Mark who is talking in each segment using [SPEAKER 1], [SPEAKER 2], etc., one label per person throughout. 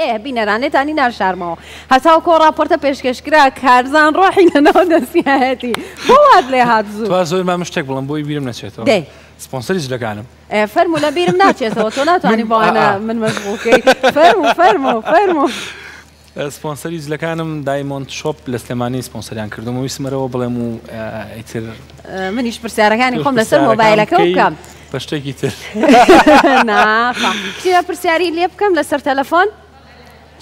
[SPEAKER 1] ئێ بینەرانێ تانی ناشارمەوە هەتاوکۆ ڕاپۆرتە پێشکەشکرا کارزان ڕۆحی لەناو دەستیایەتی بۆ وات لێ هاات زوو
[SPEAKER 2] تا زۆر مام شتێک بڵم بۆی بیرم نەچێتەوە
[SPEAKER 1] دەی
[SPEAKER 2] سپۆنسەری جلەکانم
[SPEAKER 1] فەرمو لە بیرم ناچێتەوە تۆ ناتوانانی بۆانە من مەشغوڵکەی فەرمو فەرمو فەرمو.
[SPEAKER 2] سپۆنسەری جلەکانم دایمۆند شۆپ لە سلێمانی سپۆنسەریان کردم و ویستم بەرەوە بڵێم و ئیتر
[SPEAKER 1] منیش پرسیارەکانی خۆم لەسەر مۆبایلەکە بکەم
[SPEAKER 2] بە شتێکی تر
[SPEAKER 1] کتێبە پرسیاری لێ بکەم لەسەر تەلەفۆن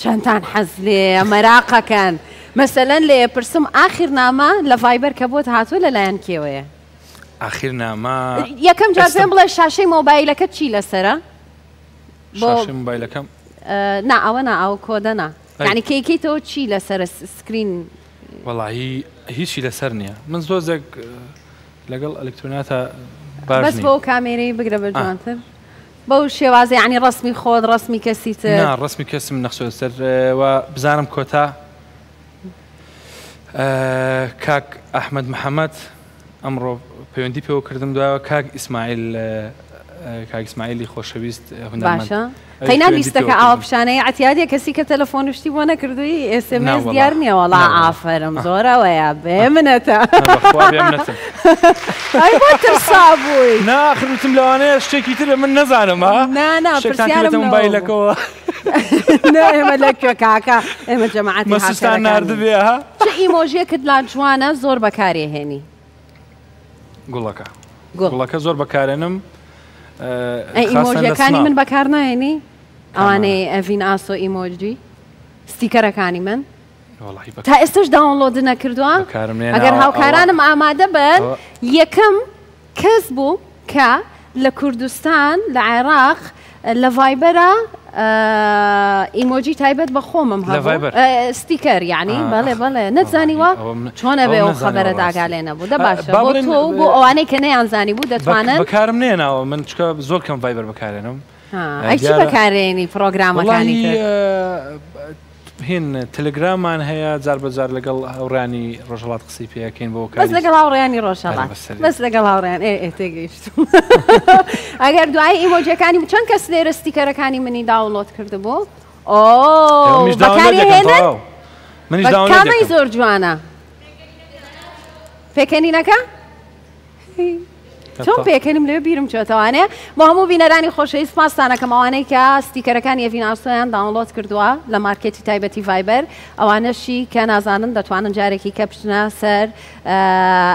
[SPEAKER 1] چەندان حەز لێ مەراقەکەن مەسەلەن لێ پرسم ئاخر نامە لە ڤایبەر کە بۆت هاتووە لەلایەن کێوەیە
[SPEAKER 2] ئاخر نامە
[SPEAKER 1] یەکەم جار پێم بڵێ شاشەی مۆبایلەکە چی لەسرە؟
[SPEAKER 2] بۆ شاشەی موبایلەکەم
[SPEAKER 1] نا ئەوە نا ئەو کۆدە نا ئەی. یعنی کەیکەیتەوە چی لەسەر سکرین
[SPEAKER 2] وەڵاهی هیچی لەسەر نییە من زۆر زێک لەگەڵ ئەلکترۆنیاتە باش
[SPEAKER 1] بەس نیم. بۆ کامێرەی بگرە بە جوانتر بەو شێوازە یعنی ڕسمی خۆت ڕسمی کەسی تر
[SPEAKER 2] نا ڕسمی کەسم نەخشێتەر و بزانم کۆتا کاک ئەحمەد محەمەد ئەمڕۆ پەیوەندی پێوە کردم دوایەوە کاک ئیسماعیل کاک ئیسماعیلی خۆشەویست هونەرمەند
[SPEAKER 1] باشە قەینا لیستەکە ئاوا پیشانەی عەتیادیە کەسی کە تەلەفۆن و شتی بۆ نەکردووی ئێس ئێم ئێس دیار نییە وەڵا ئافەرم زۆر ئەوەیە بێ منەتە بەخوا بێ منەتم ئەی بۆ ترسا بووی
[SPEAKER 2] نا ئاخر وتم لەوانەیە شتێکی تر بێ من نەزانم ها نا نا شتێکتان کردە پرسیارم لەوە بوو.
[SPEAKER 1] مۆبایلەکەوە ئێمە لە کوێ کاکە ئێمە جەماعەتی
[SPEAKER 2] مەسستان نردبێ ها
[SPEAKER 1] چ ئیمۆژیەکت لا جوانە زۆر بەکارێ هێنی
[SPEAKER 2] گوڵەکە گوڵەکە زۆر بەکارێنم
[SPEAKER 1] ئیمۆژیەکانی من بەکار نایێنی ئەوانەی ئەڤین ئاسۆ ئیمۆجی ستیکەرەکانی من تا ئێستش داونلۆد نەکردووە ئەگەر هاوکارانم ئامادە بن یەکەم کەس بوو کە لە کوردستان لە عێراق لە ڤایبەرا ئیمۆجی تایبەت بە خۆمم لە هەبوو ڤایبەر؟ ئە، ستیکەر یعنی آه، بەڵێ آخ. بەڵێ نەتزانی وا وەڵاهی ئەوە من- چۆن ئەوە ئەبێ ئەو نەزانیوە خەبەرە ڕاستی. داگا لێ نەبوو دە باشە با بۆ بڵێن، تۆ و بۆ ئەوانەی کە نەیانزانی بوو بە- دەتوانن
[SPEAKER 2] بەکارم نێناوە من چکە زۆر کەم ڤایبەر بەکارێنم
[SPEAKER 1] ئەی چی بەکارێنی پرۆگرامەکانی
[SPEAKER 2] هێن تەلگرامان هەیە جار بەجار لەگەڵ هاوڕانی ڕۆژهڵات قسەی پێەکەین بۆ
[SPEAKER 1] کاس لەگەڵ هاوڕیانی ڕۆژهڵات بەس لەگەڵ هاوڕیان تێگەیشت ئەگەر دوای ئیمۆجەکانی چەند کەس لێرە ستیکەرەکانی منی داوڵۆت کردبوو ئۆ بەکاری هێنن منی زۆر جوانە پێکەنینەکە؟ چۆن پێکەنیم لێ بیرم چێتوانێ بۆ هەموو بینەرانی خۆشەی سپاستانەکەم ئەوانەی کە ستیکەرەکانی ئەڤیناسۆیان داونلۆد کردووە لە مارکێتی تایبەتی ڤایبەر ئەوانەشی کە نازانن دەتوانن جارێکی کە بچنە سەر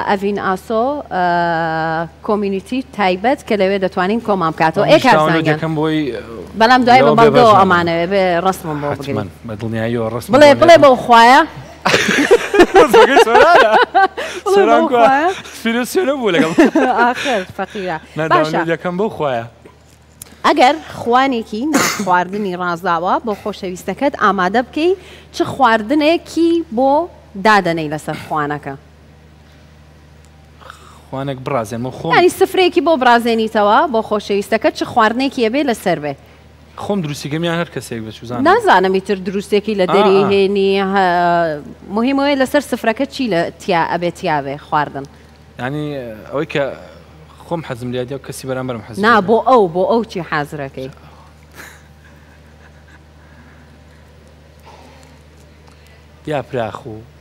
[SPEAKER 1] ئەڤین ئاسۆ کۆمیونیتی تایبەت کە لەوێ دەتوانین کۆمان بکاتەوە
[SPEAKER 2] ئێ کارەکەم بۆی
[SPEAKER 1] بەڵام دوای بە ئەمانەوێ بێ ڕسمم بۆ بڵێ بڵێ بەو خویە
[SPEAKER 2] فەقیرەکەم بۆ خۆە
[SPEAKER 1] ئەگەر خوانێکی خواردنی ڕازداوە بۆ خۆشەویستەکەت ئامادە بکەی چ خواردنێکی بۆ دادەنەی لەسەر خوانەکە
[SPEAKER 2] خوانێک بڕازێمە
[SPEAKER 1] خۆنی سفرێکی بۆ بڕازێنیتەوە بۆ خۆشەویستەکە چ خواردنێکی ئەبێ لەسەر بێ
[SPEAKER 2] خۆم دروستی کەم یان هەر کەسێک بە چوزان
[SPEAKER 1] نازانم ئیتر دروستێکی لە دەری هێنی مهمەوەی لەسەر سفرەکە چی لە تیا ئەبێت تیاێ خواردن
[SPEAKER 2] ینی ئەوەی کە خۆم حەزم لە دیو کەسی بەرامبەرم حەز
[SPEAKER 1] نا بۆ ئەو بۆ ئەو چی حازرەکەی
[SPEAKER 2] یا پراخ و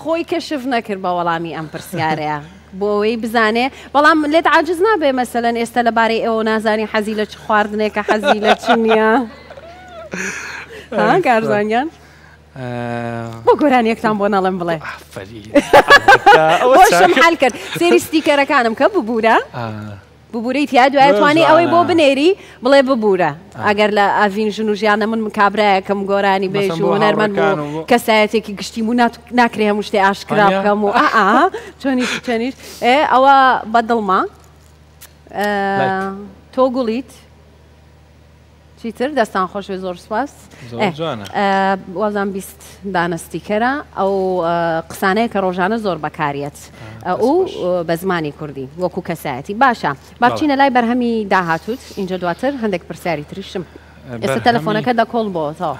[SPEAKER 1] خۆی کەشف نەکرد بە وەڵامی ئەم پرسیارەیە بۆ ئەوەی بزانێ بەڵام لێت عاجز نابێ مەسەلەن ئێستا لەبارەی ئەوە نازانی حەزی لە چ خواردنێکە حەزی لە چ نییە ها کارزانگیان بۆ گۆران یەکتان بۆ ناڵم بڵێ ئەوەم حل کرد سێری ستیکەرەکانم کە ببوورە ببورەی تیا دوای توانی ئەوەی بۆ بنێری بڵێ ببورە ئەگەر لە ئاڤین ژن و ژیانە من من کابراایەکەم گۆرانی بێژ و هەرمەند کەسایەتێکی گشتی و ناکرێ هەموو شتێ ئاشکرا بکەم و چۆنیش چەنیش ئەوە بەدڵما تۆ گوڵیت چیتر دەستان خۆشێ زۆر سپاس وازان بیست دانستیکەرە ئەو قسانەیە کە ڕۆژانە زۆر بەکاریت ئەو بە زمانی کوردی وەکو کەسایەتی باشە باچینە لای بەرهەمی داهاتوت اینجا دواتر هەندێک پرسیاری تریشم ئێستا تەلەفۆنەکە دەکۆڵ بۆتەوە